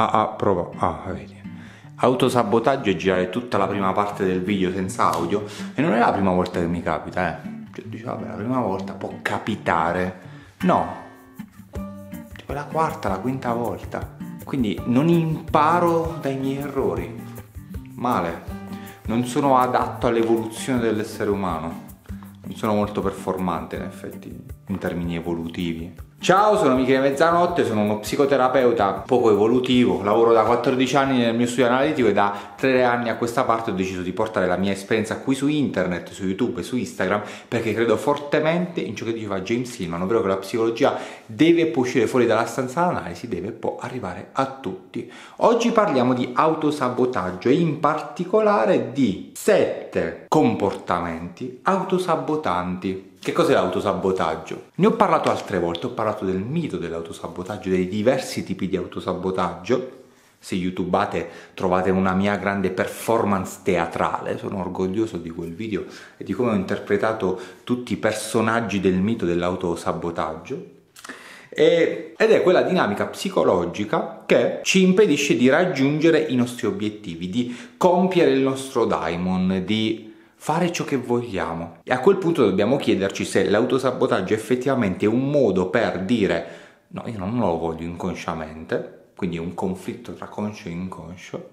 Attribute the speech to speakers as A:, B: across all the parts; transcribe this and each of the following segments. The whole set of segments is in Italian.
A: Ah, ah, prova. Ah, vedi. Autosabotaggio e girare tutta la prima parte del video senza audio. E non è la prima volta che mi capita, eh. Cioè, dice, vabbè, la prima volta può capitare. No. Tipo la quarta, la quinta volta. Quindi non imparo dai miei errori. Male. Non sono adatto all'evoluzione dell'essere umano. Non sono molto performante, in effetti, in termini evolutivi. Ciao, sono Michele Mezzanotte, sono uno psicoterapeuta poco evolutivo, lavoro da 14 anni nel mio studio analitico e da 3 anni a questa parte ho deciso di portare la mia esperienza qui su internet, su YouTube e su Instagram perché credo fortemente in ciò che diceva James Hillman, ovvero che la psicologia deve può uscire fuori dalla stanza dell'analisi, deve può arrivare a tutti. Oggi parliamo di autosabotaggio e in particolare di 7 comportamenti autosabotanti che cos'è l'autosabotaggio? Ne ho parlato altre volte, ho parlato del mito dell'autosabotaggio, dei diversi tipi di autosabotaggio. Se youtubate trovate una mia grande performance teatrale, sono orgoglioso di quel video e di come ho interpretato tutti i personaggi del mito dell'autosabotaggio. ed è quella dinamica psicologica che ci impedisce di raggiungere i nostri obiettivi, di compiere il nostro daimon, di fare ciò che vogliamo. E a quel punto dobbiamo chiederci se l'autosabotaggio effettivamente è un modo per dire no, io non lo voglio inconsciamente, quindi è un conflitto tra conscio e inconscio,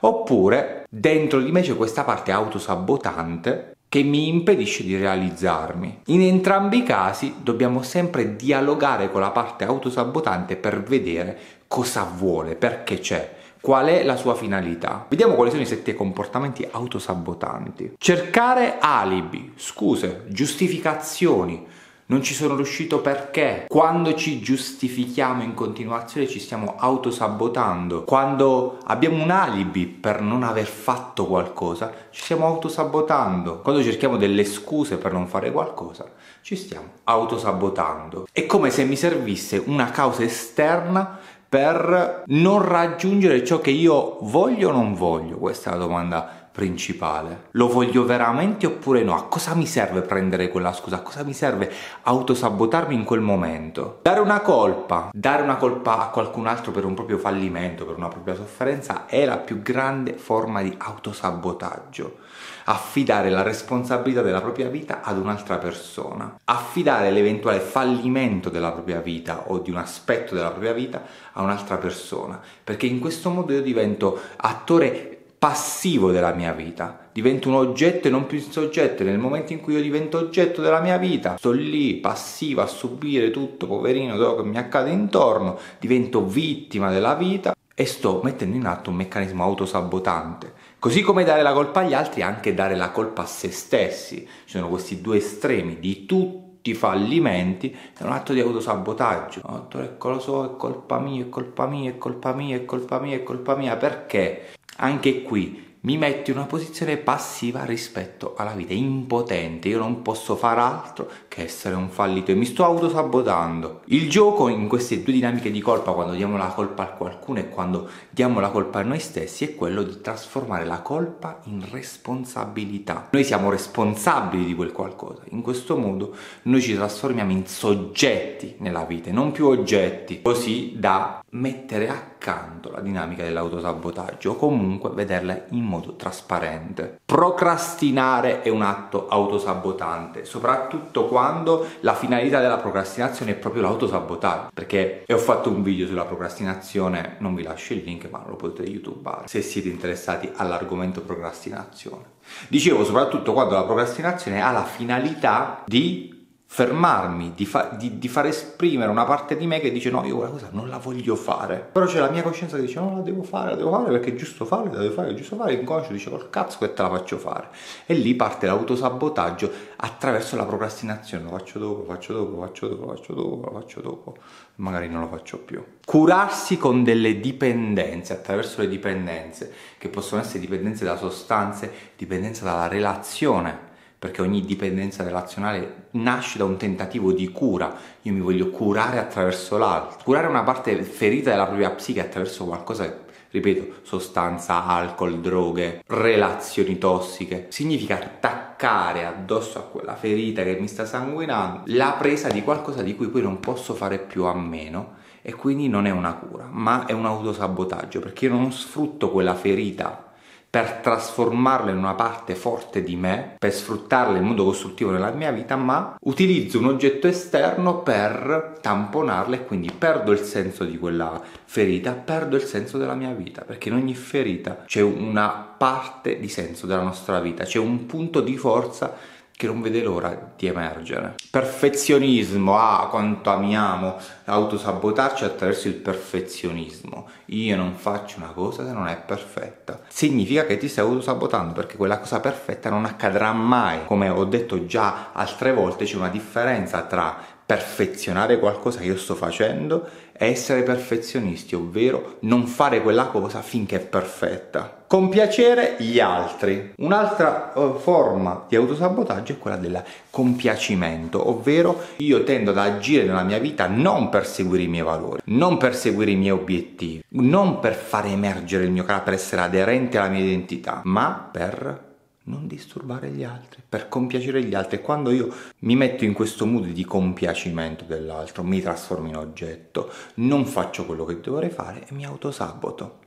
A: oppure dentro di me c'è questa parte autosabotante che mi impedisce di realizzarmi. In entrambi i casi dobbiamo sempre dialogare con la parte autosabotante per vedere cosa vuole, perché c'è Qual è la sua finalità? Vediamo quali sono i sette comportamenti autosabotanti. Cercare alibi, scuse, giustificazioni. Non ci sono riuscito perché? Quando ci giustifichiamo in continuazione ci stiamo autosabotando. Quando abbiamo un alibi per non aver fatto qualcosa, ci stiamo autosabotando. Quando cerchiamo delle scuse per non fare qualcosa, ci stiamo autosabotando. È come se mi servisse una causa esterna per non raggiungere ciò che io voglio o non voglio? Questa è la domanda principale. Lo voglio veramente oppure no? A cosa mi serve prendere quella scusa? A cosa mi serve autosabotarmi in quel momento? Dare una colpa, dare una colpa a qualcun altro per un proprio fallimento, per una propria sofferenza, è la più grande forma di autosabotaggio affidare la responsabilità della propria vita ad un'altra persona, affidare l'eventuale fallimento della propria vita o di un aspetto della propria vita a un'altra persona, perché in questo modo io divento attore passivo della mia vita, divento un oggetto e non più un soggetto. Nel momento in cui io divento oggetto della mia vita, sto lì passivo a subire tutto, poverino, quello che mi accade intorno, divento vittima della vita e sto mettendo in atto un meccanismo autosabotante. Così come dare la colpa agli altri, anche dare la colpa a se stessi. Ci sono questi due estremi di tutti i fallimenti, è un atto di autosabotaggio. Oh, ecco lo so, è colpa mia, è colpa mia, è colpa mia, è colpa mia, è colpa mia. Perché? Anche qui mi metto in una posizione passiva rispetto alla vita, impotente, io non posso fare altro che essere un fallito e mi sto autosabotando. Il gioco in queste due dinamiche di colpa, quando diamo la colpa a qualcuno e quando diamo la colpa a noi stessi, è quello di trasformare la colpa in responsabilità. Noi siamo responsabili di quel qualcosa, in questo modo noi ci trasformiamo in soggetti nella vita, non più oggetti, così da mettere accanto la dinamica dell'autosabotaggio o comunque vederla in modo trasparente. Procrastinare è un atto autosabotante, soprattutto quando la finalità della procrastinazione è proprio l'autosabotaggio, perché ho fatto un video sulla procrastinazione, non vi lascio il link ma lo potete youtubare se siete interessati all'argomento procrastinazione. Dicevo soprattutto quando la procrastinazione ha la finalità di fermarmi, di, fa- di, di, far esprimere una parte di me che dice no, io quella cosa non la voglio fare. Però c'è la mia coscienza che dice no, la devo fare, la devo fare perché è giusto fare, la devo fare, è giusto fare. L'inconscio dice col cazzo che te la faccio fare. E lì parte l'autosabotaggio attraverso la procrastinazione. Lo faccio dopo, lo faccio dopo, faccio dopo, faccio dopo, lo faccio dopo. Magari non lo faccio più. Curarsi con delle dipendenze, attraverso le dipendenze, che possono essere dipendenze da sostanze, dipendenze dalla relazione perché ogni dipendenza relazionale nasce da un tentativo di cura. Io mi voglio curare attraverso l'altro. Curare una parte ferita della propria psiche attraverso qualcosa ripeto, sostanza, alcol, droghe, relazioni tossiche, significa attaccare addosso a quella ferita che mi sta sanguinando la presa di qualcosa di cui poi non posso fare più a meno e quindi non è una cura, ma è un autosabotaggio perché io non sfrutto quella ferita per trasformarla in una parte forte di me, per sfruttarla in modo costruttivo nella mia vita, ma utilizzo un oggetto esterno per tamponarla e quindi perdo il senso di quella ferita, perdo il senso della mia vita, perché in ogni ferita c'è una parte di senso della nostra vita, c'è un punto di forza che non vede l'ora di emergere. Perfezionismo, ah, quanto amiamo autosabotarci attraverso il perfezionismo. Io non faccio una cosa se non è perfetta. Significa che ti stai autosabotando perché quella cosa perfetta non accadrà mai. Come ho detto già altre volte, c'è una differenza tra perfezionare qualcosa che io sto facendo e essere perfezionisti, ovvero non fare quella cosa finché è perfetta. Compiacere gli altri. Un'altra uh, forma di autosabotaggio è quella del compiacimento, ovvero io tendo ad agire nella mia vita non per seguire i miei valori, non per seguire i miei obiettivi, non per fare emergere il mio carattere, per essere aderente alla mia identità, ma per non disturbare gli altri, per compiacere gli altri. Quando io mi metto in questo mood di compiacimento dell'altro, mi trasformo in oggetto, non faccio quello che dovrei fare e mi autosaboto.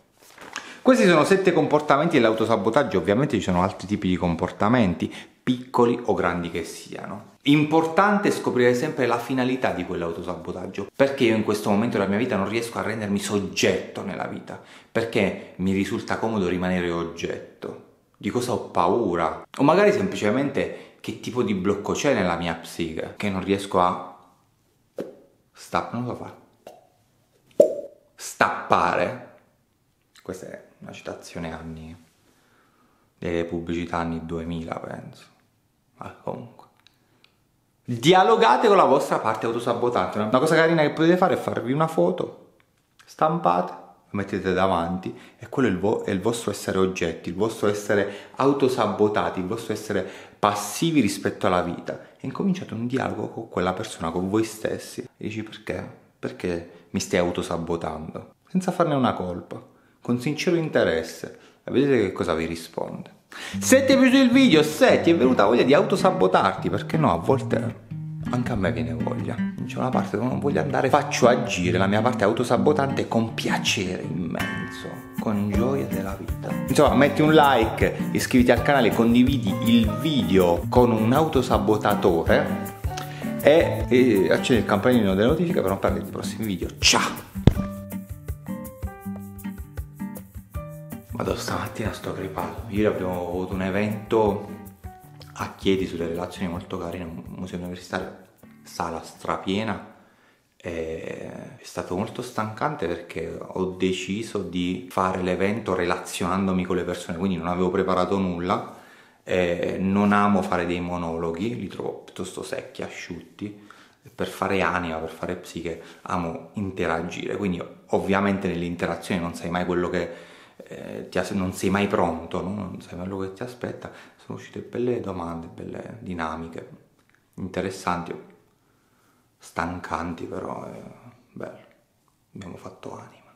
A: Questi sono sette comportamenti dell'autosabotaggio, ovviamente ci sono altri tipi di comportamenti, piccoli o grandi che siano. Importante scoprire sempre la finalità di quell'autosabotaggio, perché io in questo momento della mia vita non riesco a rendermi soggetto nella vita, perché mi risulta comodo rimanere oggetto di cosa ho paura, o magari semplicemente che tipo di blocco c'è nella mia psiche, che non riesco a Stop, non so fare. Stappare. Questa è una citazione anni delle pubblicità anni 2000, penso. Ma comunque. Dialogate con la vostra parte autosabotante. Una cosa carina che potete fare è farvi una foto, stampate lo mettete davanti e quello è il, vo- è il, vostro essere oggetti, il vostro essere autosabotati, il vostro essere passivi rispetto alla vita e incominciate un dialogo con quella persona, con voi stessi e dici perché? Perché mi stai autosabotando? Senza farne una colpa, con sincero interesse e vedete che cosa vi risponde. Se ti è piaciuto il video, se ti è venuta voglia di autosabotarti, perché no, a volte anche a me viene voglia. C'è una parte dove non voglio andare, faccio agire la mia parte autosabotante con piacere immenso, con gioia della vita. Insomma, metti un like, iscriviti al canale, condividi il video con un autosabotatore e, e accendi il campanellino delle notifiche per non perdere i prossimi video. Ciao! Vado stamattina sto gripato. Ieri abbiamo avuto un evento a Chieti sulle relazioni molto carine, un museo universitario, sala strapiena. È stato molto stancante perché ho deciso di fare l'evento relazionandomi con le persone, quindi non avevo preparato nulla. Eh, non amo fare dei monologhi, li trovo piuttosto secchi, asciutti. Per fare anima, per fare psiche, amo interagire. Quindi, ovviamente, nell'interazione non sai mai quello che eh, non sei mai pronto, no? non sai quello che ti aspetta sono uscite belle domande, belle dinamiche, interessanti, stancanti però, eh, bello, abbiamo fatto animo.